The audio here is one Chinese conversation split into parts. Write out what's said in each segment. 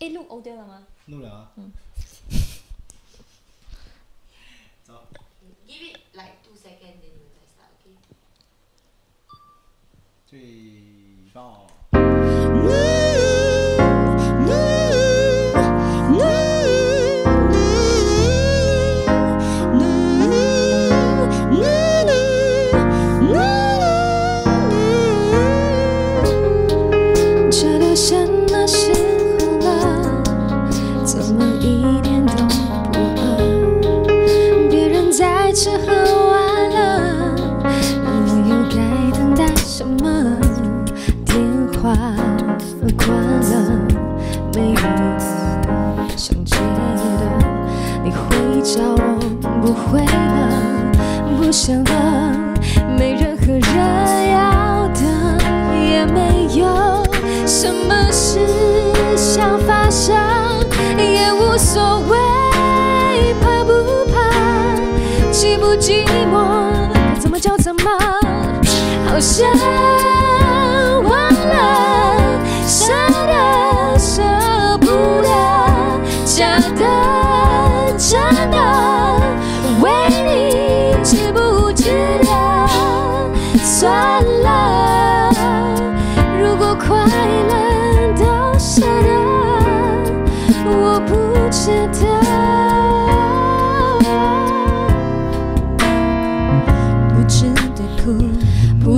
哎，录 O 掉了吗？录了啊。嗯。走。 Give it like two seconds, then you guys start, okay? 最棒。 一点都不饿？别人在吃喝玩乐，那我又该等待什么？电话关了，没人想接的，你。会找我不会了，不想了，没任何人要的，也没有什么事想发不寂寞，该怎么叫怎么，好像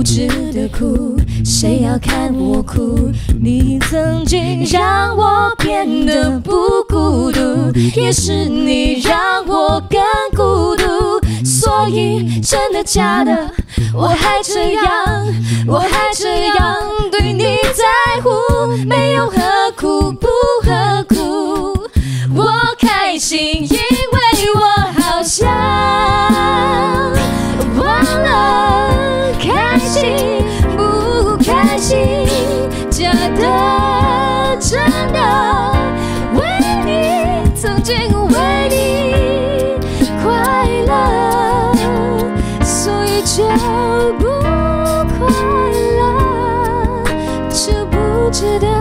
值得哭，谁要看我哭？你曾经让我变得不孤独，也是你让我更孤独。所以真的假的，我还这样，我还这样对你在乎，没有何苦不何苦，我开心，假的真的，为你曾经为你快乐，所以就不快乐，值不值得？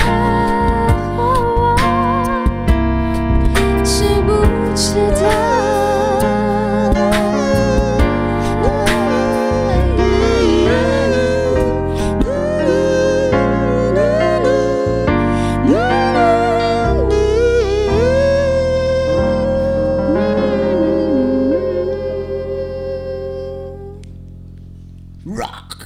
rock.